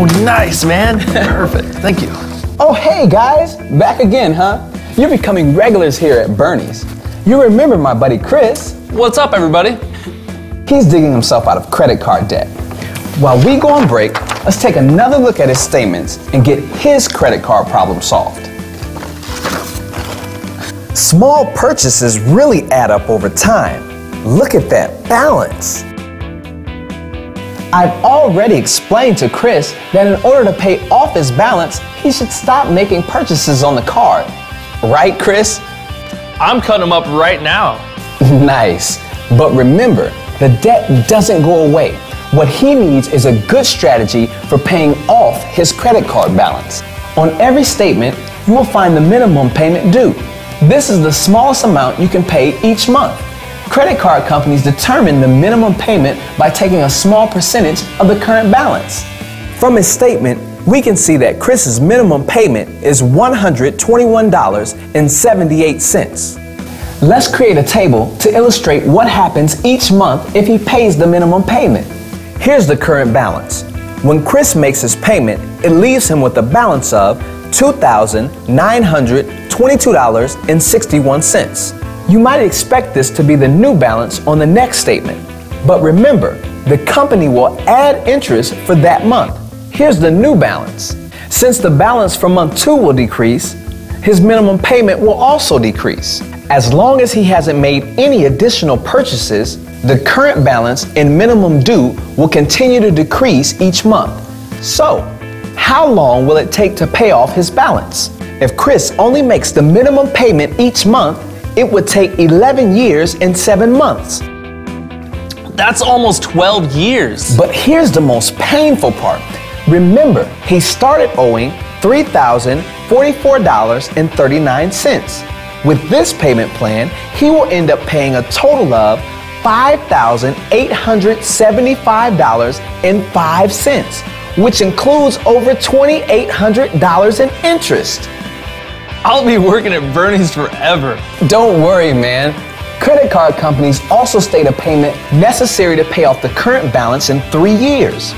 Oh, nice, man. Perfect. Thank you. Oh, hey guys, back again, huh? You're becoming regulars here at Bernie's. You remember my buddy Chris? What's up, everybody? He's digging himself out of credit card debt. While we go on break, let's take another look at his statements and get his credit card problem solved. Small purchases really add up over time. Look at that balance. I've already explained to Chris that in order to pay off his balance, he should stop making purchases on the card. Right, Chris? I'm cutting him up right now. nice. But remember, the debt doesn't go away. What he needs is a good strategy for paying off his credit card balance. On every statement, you will find the minimum payment due. This is the smallest amount you can pay each month. Credit card companies determine the minimum payment by taking a small percentage of the current balance. From his statement, we can see that Chris's minimum payment is $121.78. Let's create a table to illustrate what happens each month if he pays the minimum payment. Here's the current balance. When Chris makes his payment, it leaves him with a balance of $2,922.61. You might expect this to be the new balance on the next statement. But remember, the company will add interest for that month. Here's the new balance. Since the balance for month two will decrease, his minimum payment will also decrease. As long as he hasn't made any additional purchases, the current balance and minimum due will continue to decrease each month. So, how long will it take to pay off his balance? If Chris only makes the minimum payment each month, it would take 11 years and 7 months. That's almost 12 years. But here's the most painful part. Remember, he started owing $3,044.39. With this payment plan, he will end up paying a total of $5,875.05, which includes over $2,800 in interest. I'll be working at Bernie's forever. Don't worry, man. Credit card companies also state a payment necessary to pay off the current balance in three years.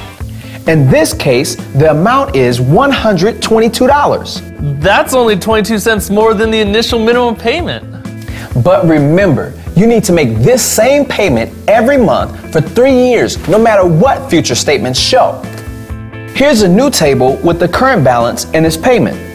In this case, the amount is $122. That's only 22 cents more than the initial minimum payment. But remember, you need to make this same payment every month for three years, no matter what future statements show. Here's a new table with the current balance and his payment.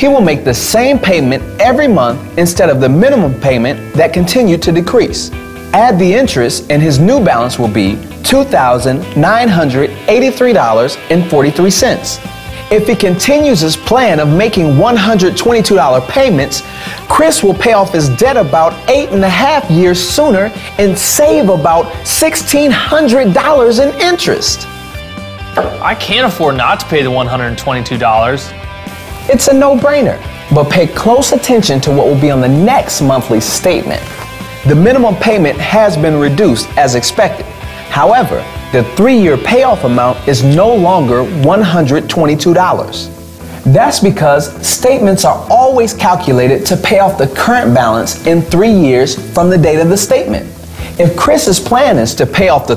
He will make the same payment every month instead of the minimum payment that continued to decrease. Add the interest, and his new balance will be $2,983.43. If he continues his plan of making $122 payments, Chris will pay off his debt about eight and a half years sooner and save about $1,600 in interest. I can't afford not to pay the $122. It's a no brainer, but pay close attention to what will be on the next monthly statement. The minimum payment has been reduced as expected. However, the three year payoff amount is no longer $122. That's because statements are always calculated to pay off the current balance in three years from the date of the statement. If Chris's plan is to pay off the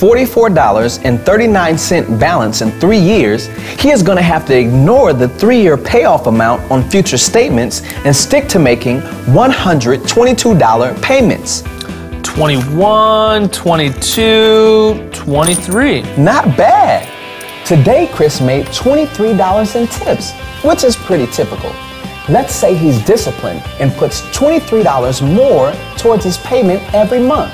$3,044.39 balance in three years, he is going to have to ignore the three year payoff amount on future statements and stick to making $122 payments. 21, 22, 23. Not bad. Today, Chris made $23 in tips, which is pretty typical. Let's say he's disciplined and puts $23 more towards his payment every month.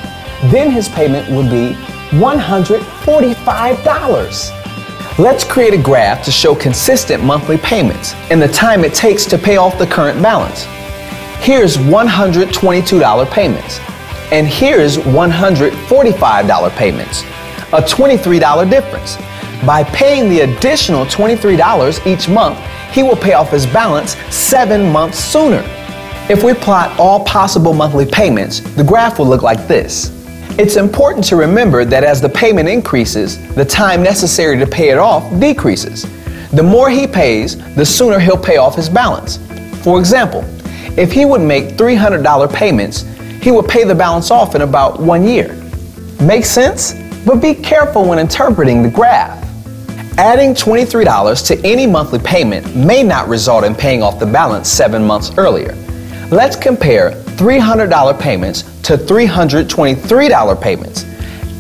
Then his payment would be $145. Let's create a graph to show consistent monthly payments and the time it takes to pay off the current balance. Here's $122 payments, and here's $145 payments, a $23 difference. By paying the additional $23 each month, he will pay off his balance seven months sooner. If we plot all possible monthly payments, the graph will look like this. It's important to remember that as the payment increases, the time necessary to pay it off decreases. The more he pays, the sooner he'll pay off his balance. For example, if he would make $300 payments, he would pay the balance off in about one year. Make sense? But be careful when interpreting the graph. Adding $23 to any monthly payment may not result in paying off the balance seven months earlier. Let's compare $300 payments to $323 payments.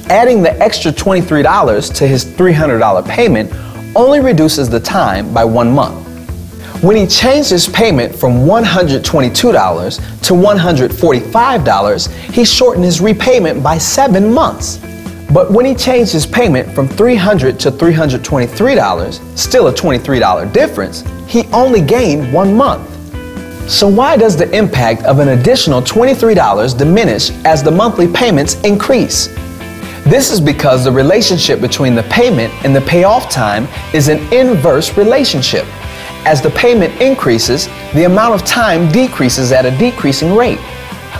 Adding the extra $23 to his $300 payment only reduces the time by one month. When he changed his payment from $122 to $145, he shortened his repayment by seven months. But when he changed his payment from $300 to $323, still a $23 difference, he only gained one month. So why does the impact of an additional $23 diminish as the monthly payments increase? This is because the relationship between the payment and the payoff time is an inverse relationship. As the payment increases, the amount of time decreases at a decreasing rate.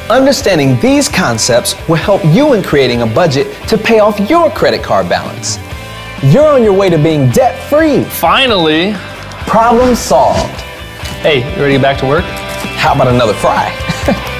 Understanding these concepts will help you in creating a budget to pay off your credit card balance. You're on your way to being debt free. Finally. Problem solved. Hey, you ready to get back to work? How about another fry?